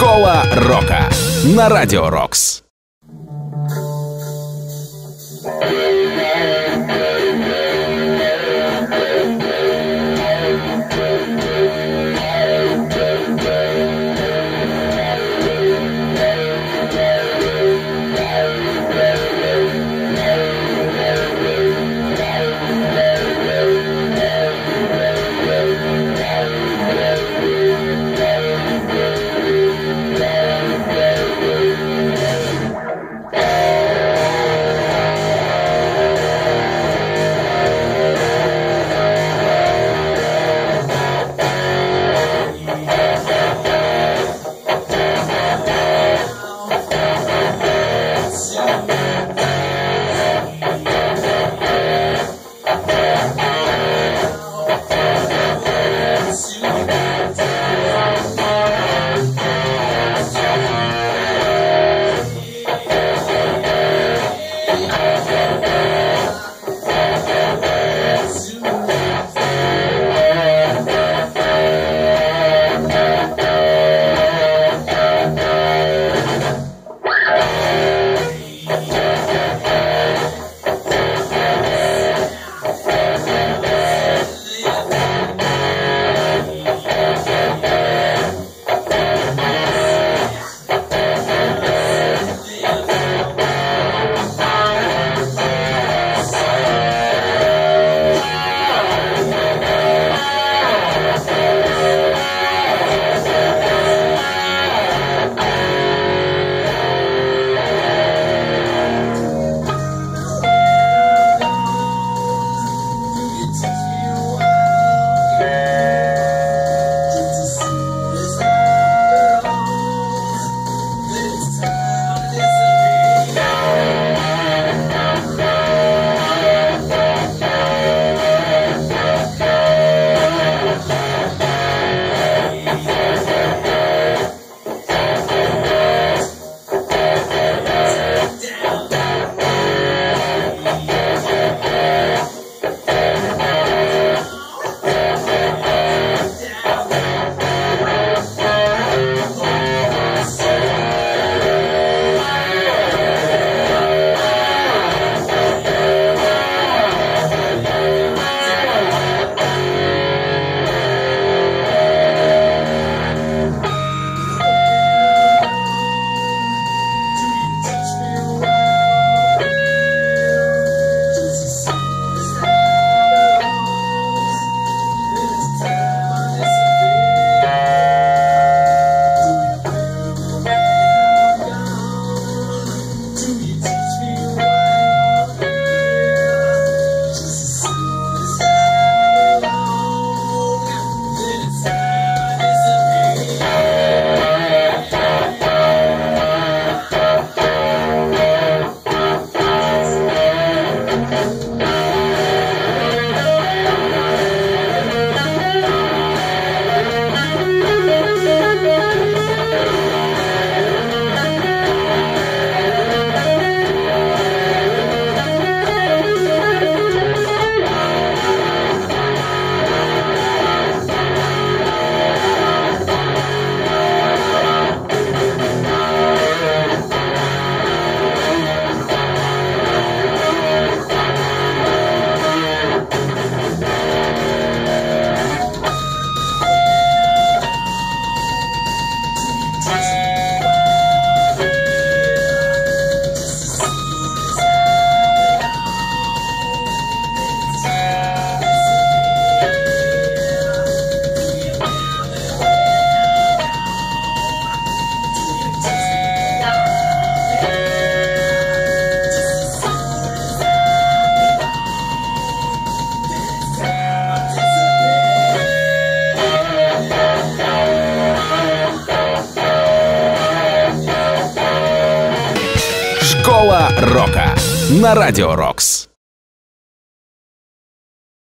Школа рока на Радио Рокс. Yeah. Sweet. Школа рока на Радио Рокс.